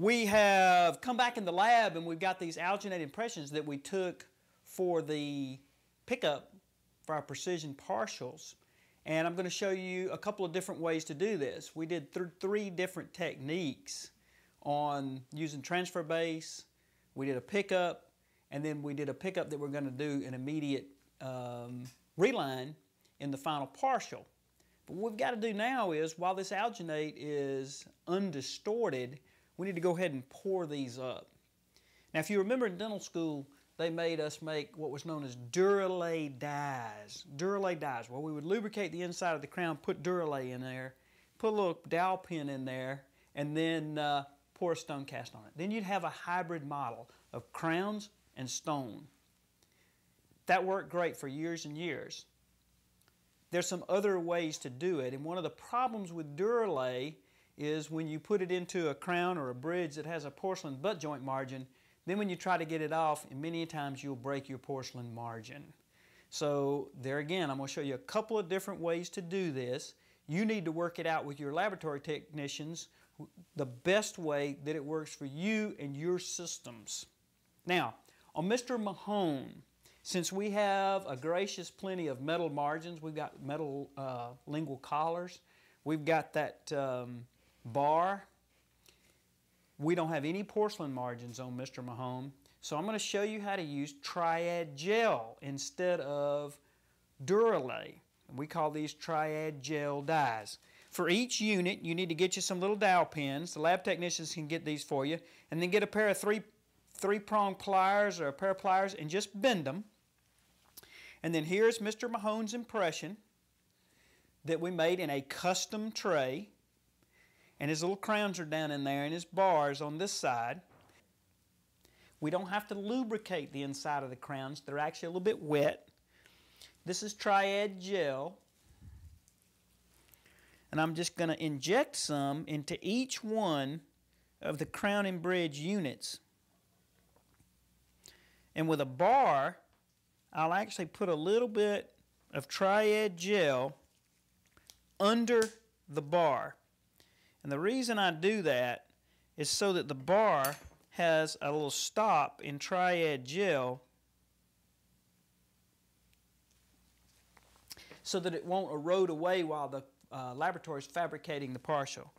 We have come back in the lab and we've got these alginate impressions that we took for the pickup for our precision partials. And I'm going to show you a couple of different ways to do this. We did th three different techniques on using transfer base, we did a pickup, and then we did a pickup that we're going to do an immediate um, reline in the final partial. But what we've got to do now is, while this alginate is undistorted, we need to go ahead and pour these up. Now, if you remember in dental school, they made us make what was known as Duralay dies. Duralay dies, where we would lubricate the inside of the crown, put Duralay in there, put a little dowel pin in there, and then uh, pour a stone cast on it. Then you'd have a hybrid model of crowns and stone. That worked great for years and years. There's some other ways to do it, and one of the problems with Duralay is when you put it into a crown or a bridge that has a porcelain butt joint margin, then when you try to get it off, many times you'll break your porcelain margin. So there again, I'm going to show you a couple of different ways to do this. You need to work it out with your laboratory technicians the best way that it works for you and your systems. Now, on Mr. Mahone, since we have a gracious plenty of metal margins, we've got metal uh, lingual collars, we've got that um, bar we don't have any porcelain margins on Mr. Mahone, so I'm going to show you how to use Triad Gel instead of Duralay. We call these Triad Gel dies. For each unit, you need to get you some little dowel pins. The lab technicians can get these for you. And then get a pair of three, three-prong pliers or a pair of pliers and just bend them. And then here's Mr. Mahone's impression that we made in a custom tray and his little crowns are down in there and his bars on this side. We don't have to lubricate the inside of the crowns. They're actually a little bit wet. This is Triad Gel. And I'm just going to inject some into each one of the crown and bridge units. And with a bar, I'll actually put a little bit of Triad Gel under the bar. And the reason I do that is so that the bar has a little stop in triad gel so that it won't erode away while the uh, laboratory is fabricating the partial.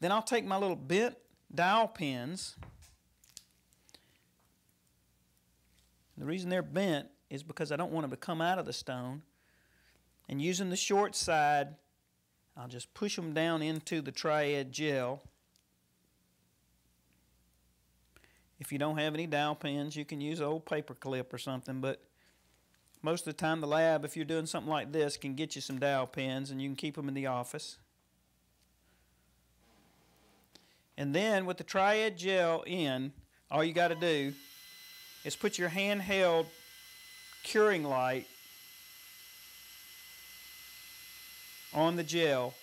Then I'll take my little bent dowel pins. The reason they're bent is because I don't want them to come out of the stone. And using the short side, I'll just push them down into the triad gel. If you don't have any dowel pins, you can use an old paper clip or something, but most of the time the lab, if you're doing something like this, can get you some dowel pins and you can keep them in the office. And then with the triad gel in, all you got to do is put your handheld curing light on the gel.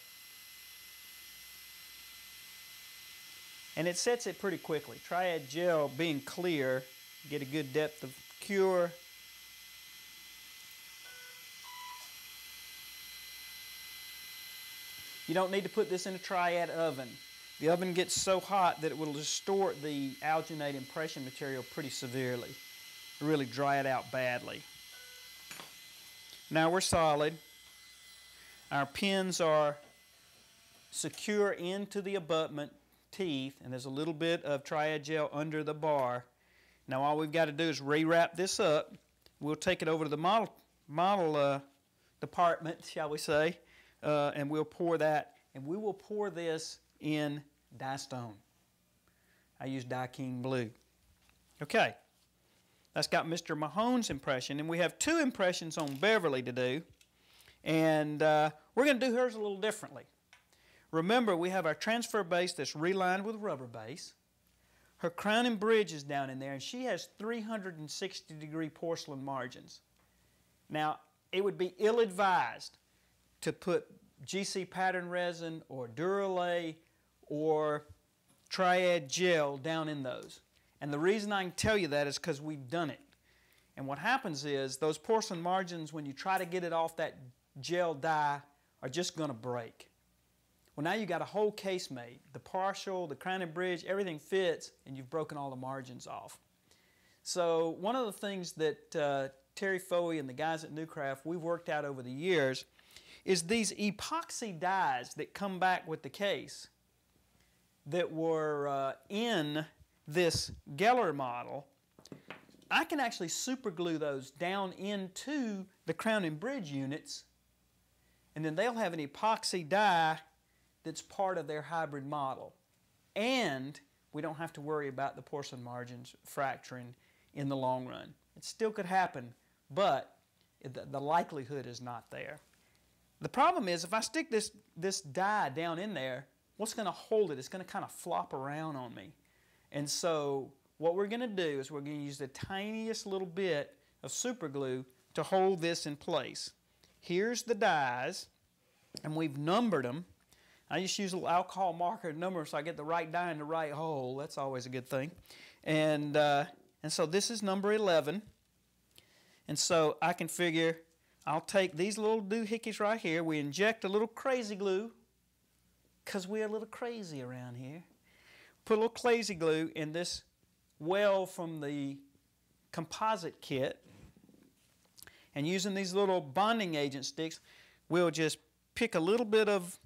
And it sets it pretty quickly. Triad gel being clear, get a good depth of cure. You don't need to put this in a triad oven. The oven gets so hot that it will distort the alginate impression material pretty severely. Really dry it out badly. Now we're solid. Our pins are secure into the abutment teeth, and there's a little bit of triad gel under the bar. Now all we've got to do is rewrap this up. We'll take it over to the model, model uh, department, shall we say, uh, and we'll pour that, and we will pour this in stone. I use King Blue. Okay, that's got Mr. Mahone's impression, and we have two impressions on Beverly to do. And uh, we're going to do hers a little differently. Remember, we have our transfer base that's relined with rubber base. Her crown and bridge is down in there, and she has 360 degree porcelain margins. Now, it would be ill advised to put GC pattern resin or Duralay or Triad gel down in those. And the reason I can tell you that is because we've done it. And what happens is those porcelain margins, when you try to get it off that gel die are just going to break. Well, now you've got a whole case made. The partial, the crown and bridge, everything fits, and you've broken all the margins off. So one of the things that uh, Terry Foey and the guys at Newcraft we've worked out over the years is these epoxy dies that come back with the case that were uh, in this Geller model. I can actually super glue those down into the crown and bridge units, and then they'll have an epoxy die that's part of their hybrid model. And we don't have to worry about the porcelain margins fracturing in the long run. It still could happen, but the likelihood is not there. The problem is if I stick this, this die down in there, what's going to hold it? It's going to kind of flop around on me. And so what we're going to do is we're going to use the tiniest little bit of super glue to hold this in place. Here's the dies, and we've numbered them. I just use a little alcohol marker to number so I get the right die in the right hole. That's always a good thing. And, uh, and so this is number 11. And so I can figure I'll take these little doohickeys right here. We inject a little crazy glue because we're a little crazy around here. Put a little crazy glue in this well from the composite kit. And using these little bonding agent sticks, we'll just pick a little bit of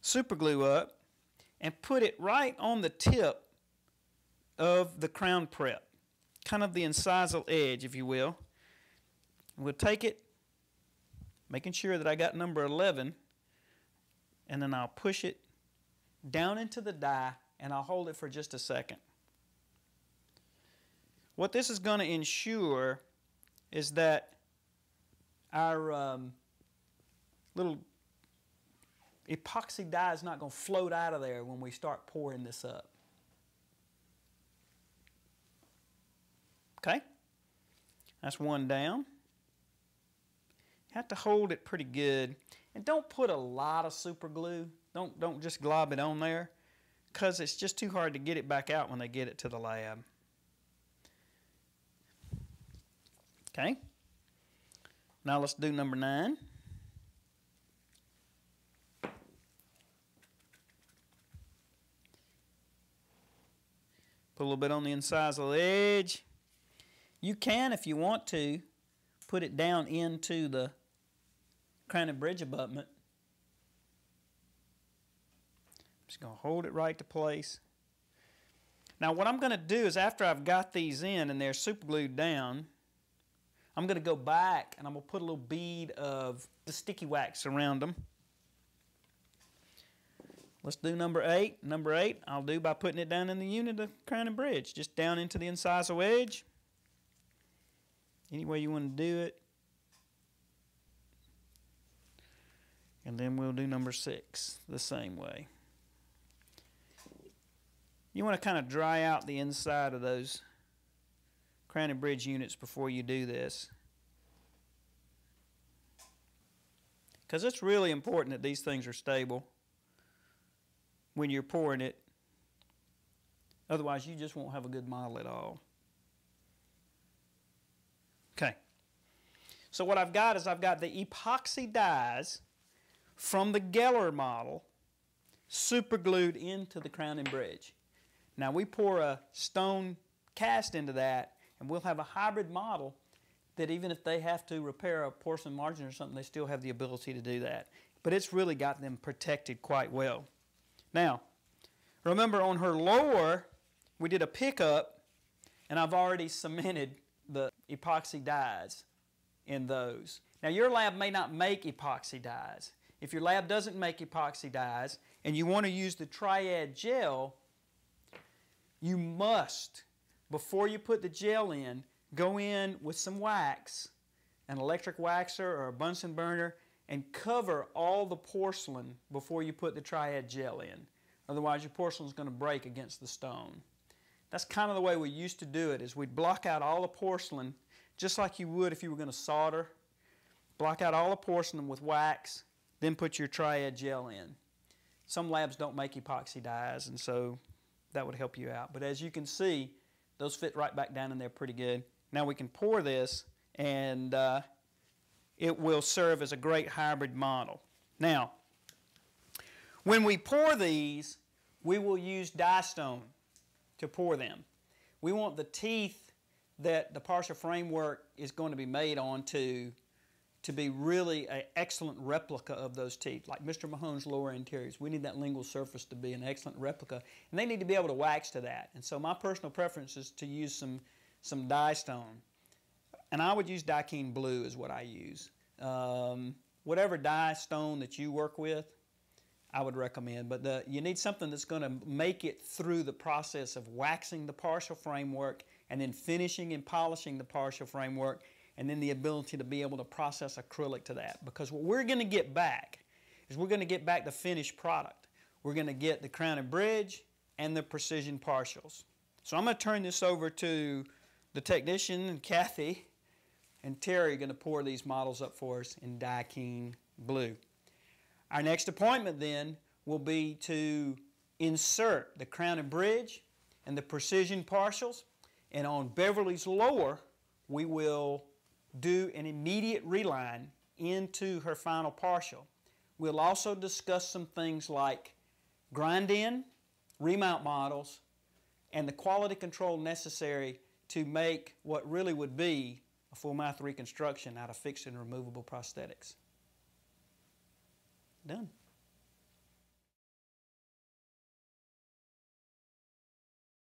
super glue up and put it right on the tip of the crown prep, kind of the incisal edge, if you will. We'll take it, making sure that I got number 11, and then I'll push it down into the die and I'll hold it for just a second. What this is going to ensure is that our um, little epoxy die is not going to float out of there when we start pouring this up. Okay? That's one down. You have to hold it pretty good. And don't put a lot of super glue. Don't, don't just glob it on there because it's just too hard to get it back out when they get it to the lab. Okay. Now let's do number nine. Put a little bit on the incisal edge. You can, if you want to, put it down into the crown and bridge abutment. I'm just going to hold it right to place. Now what I'm going to do is after I've got these in and they're super glued down, I'm going to go back and I'm going to put a little bead of the sticky wax around them. Let's do number eight. Number eight, I'll do by putting it down in the unit of crown and bridge, just down into the incisal edge. Any way you want to do it. And then we'll do number six the same way. You want to kind of dry out the inside of those crown and bridge units before you do this. Because it's really important that these things are stable when you're pouring it. Otherwise, you just won't have a good model at all. Okay. So what I've got is I've got the epoxy dies from the Geller model super glued into the crown and bridge. Now we pour a stone cast into that and we'll have a hybrid model that even if they have to repair a porcelain margin or something, they still have the ability to do that. But it's really got them protected quite well. Now, remember on her lower, we did a pickup and I've already cemented the epoxy dies in those. Now your lab may not make epoxy dies. If your lab doesn't make epoxy dies and you want to use the triad gel, you must, before you put the gel in, go in with some wax, an electric waxer or a Bunsen burner, and cover all the porcelain before you put the triad gel in. Otherwise your porcelain is going to break against the stone. That's kind of the way we used to do it, is we'd block out all the porcelain, just like you would if you were going to solder. Block out all the porcelain with wax, then put your triad gel in. Some labs don't make epoxy dies, and so that would help you out. But as you can see, those fit right back down in there pretty good. Now we can pour this, and uh, it will serve as a great hybrid model. Now, When we pour these, we will use die stone to pour them. We want the teeth that the partial framework is going to be made onto to be really an excellent replica of those teeth, like Mr. Mahone's lower anteriors. We need that lingual surface to be an excellent replica, and they need to be able to wax to that. And so my personal preference is to use some, some die stone. And I would use Die-Keen Blue is what I use. Um, whatever die stone that you work with, I would recommend. But the, you need something that's going to make it through the process of waxing the partial framework and then finishing and polishing the partial framework and then the ability to be able to process acrylic to that. Because what we're going to get back is we're going to get back the finished product. We're going to get the crown and bridge and the precision partials. So I'm going to turn this over to the technician and Kathy and Terry are going to pour these models up for us in Die-Keen blue. Our next appointment then will be to insert the crown and bridge and the precision partials and on Beverly's lower we will do an immediate reline into her final partial. We'll also discuss some things like grind in, remount models, and the quality control necessary to make what really would be a full mouth reconstruction out of fixed and removable prosthetics. Done.